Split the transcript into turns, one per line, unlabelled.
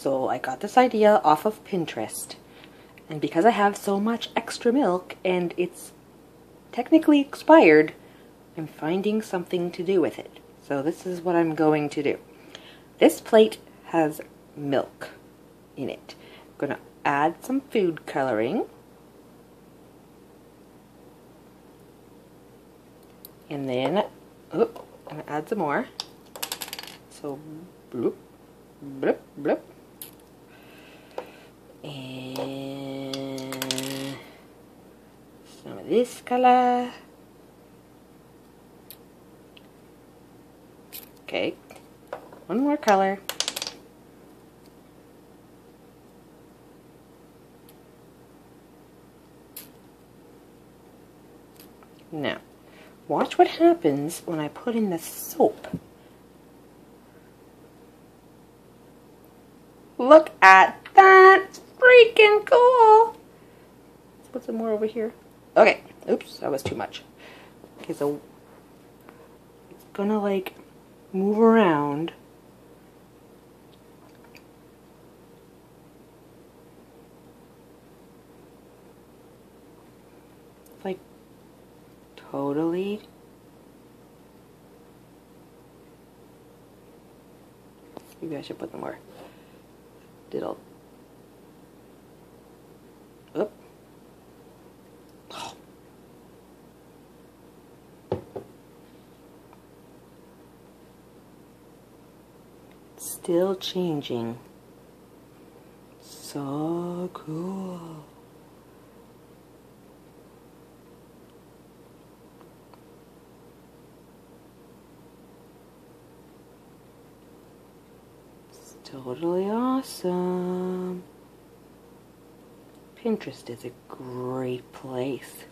So I got this idea off of Pinterest. And because I have so much extra milk and it's technically expired, I'm finding something to do with it. So this is what I'm going to do. This plate has milk in it. I'm going to add some food coloring. And then, oh, I'm going to add some more. So, bloop, bloop, bloop. And some of this color. Okay, one more color. Now, watch what happens when I put in the soap. Look at that! It's freaking cool! Let's put some more over here. Okay, oops, that was too much. Okay, so it's gonna like move around. Like totally maybe I should put them more diddle oop still changing so cool totally awesome. Pinterest is a great place.